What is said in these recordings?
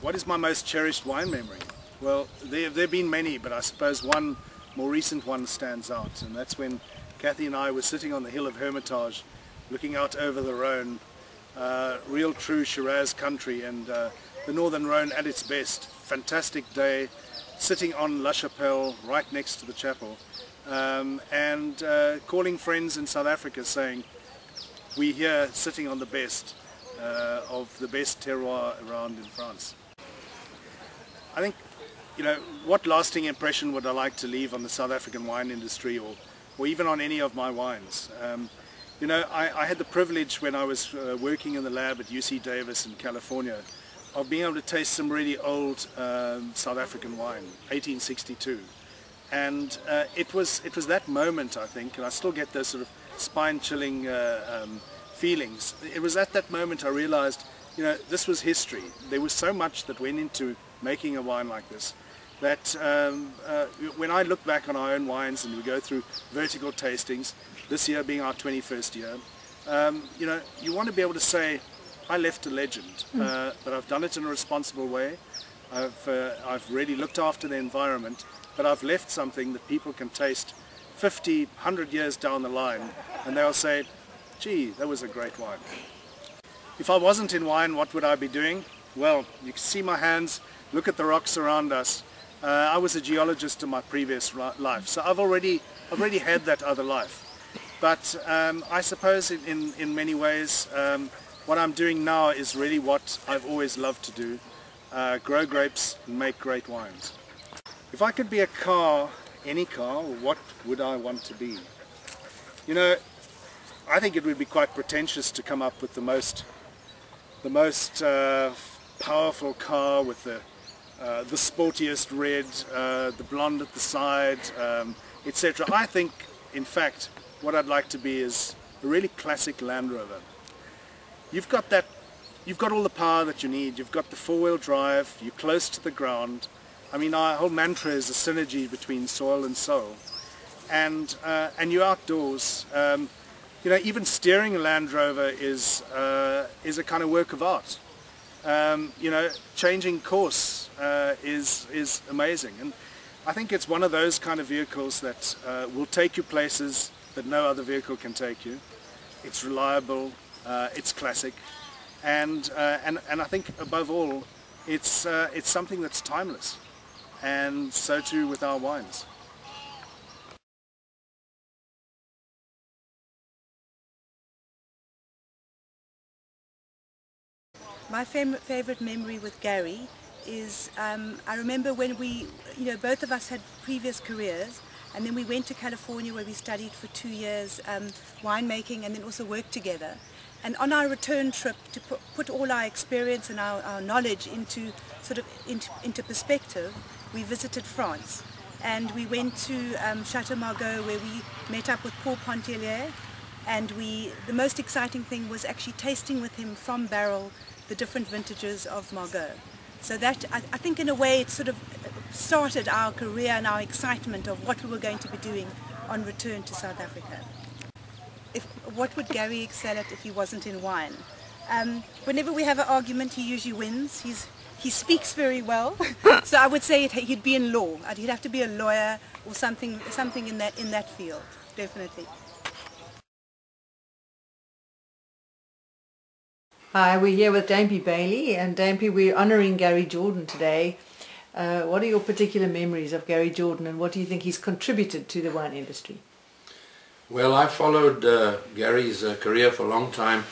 What is my most cherished wine memory? Well, there have been many, but I suppose one more recent one stands out, and that's when Kathy and I were sitting on the hill of Hermitage, looking out over the Rhone, uh, real true Shiraz country, and uh, the Northern Rhone at its best. Fantastic day, sitting on La Chapelle, right next to the chapel, um, and uh, calling friends in South Africa saying, we're here sitting on the best uh, of the best terroir around in France. I think, you know, what lasting impression would I like to leave on the South African wine industry or, or even on any of my wines? Um, you know, I, I, had the privilege when I was uh, working in the lab at UC Davis in California of being able to taste some really old um, South African wine, 1862. And uh, it was it was that moment, I think, and I still get those sort of spine-chilling uh, um, feelings. It was at that moment I realized, you know, this was history. There was so much that went into making a wine like this that um, uh, when I look back on our own wines and we go through vertical tastings, this year being our 21st year, um, you know, you want to be able to say, I left a legend, mm. uh, but I've done it in a responsible way. I've, uh, I've really looked after the environment, but I've left something that people can taste 50, 100 years down the line, and they'll say, gee, that was a great wine. If I wasn't in wine, what would I be doing? Well, you can see my hands, look at the rocks around us. Uh, I was a geologist in my previous life, so I've already, I've already had that other life. But um, I suppose in, in, in many ways, um, what I'm doing now is really what I've always loved to do, uh, grow grapes and make great wines. If I could be a car, any car, what would I want to be? You know, I think it would be quite pretentious to come up with the most, the most uh, powerful car with the, uh, the sportiest red, uh, the blonde at the side, um, etc. I think, in fact, what I'd like to be is a really classic Land Rover. You've got that, you've got all the power that you need. You've got the four-wheel drive. You're close to the ground. I mean, our whole mantra is a synergy between soil and soul, and uh, and you're outdoors. Um, you know, even steering a Land Rover is uh, is a kind of work of art um, you know, changing course uh, is, is amazing. And I think it's one of those kind of vehicles that uh, will take you places that no other vehicle can take you. It's reliable, uh, it's classic, and, uh, and, and I think above all, it's, uh, it's something that's timeless. And so too with our wines. My favorite memory with Gary is um, I remember when we, you know, both of us had previous careers and then we went to California where we studied for two years um, winemaking and then also worked together. And on our return trip to put, put all our experience and our, our knowledge into sort of into, into, perspective, we visited France. And we went to um, Chateau Margaux where we met up with Paul Pontallier and we, the most exciting thing was actually tasting with him from barrel the different vintages of Margaux. So that, I, I, think in a way, it sort of started our career and our excitement of what we were going to be doing on return to South Africa. If, what would Gary excel at if he wasn't in wine? Um, whenever we have an argument, he usually wins. He's, he speaks very well, so I would say he'd be in law. He'd have to be a lawyer or something, something in that in that field, definitely. Hi, we're here with Duimpie Bayly, and Duimpie, we're honouring Gary Jordan today. Uh, what are your particular memories of Gary Jordan, and what do you think he's contributed to the wine industry? Well, I followed uh, Gary's uh, career for a long time.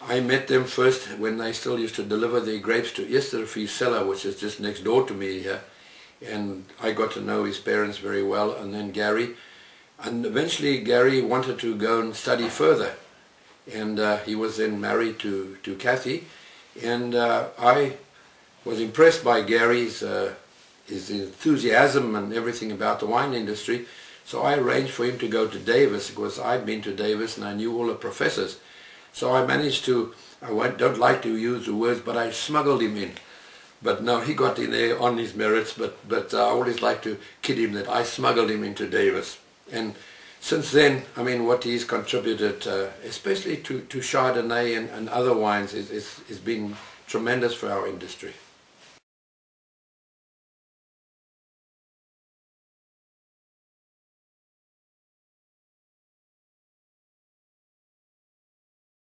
I met them first when they still used to deliver their grapes to Esterfie cellar, which is just next door to me here. And I got to know his parents very well, and then Gary. And eventually Gary wanted to go and study further and uh, he was then married to, to Kathy. And uh, I was impressed by Gary's uh, his enthusiasm and everything about the wine industry. So I arranged for him to go to Davis because I'd been to Davis and I knew all the professors. So I managed to I don't like to use the words but I smuggled him in. But no, he got in there on his merits, but, but uh, I always like to kid him that I smuggled him into Davis. And since then, I mean, what he's contributed, uh, especially to, to Chardonnay and, and other wines, is, is, is been tremendous for our industry.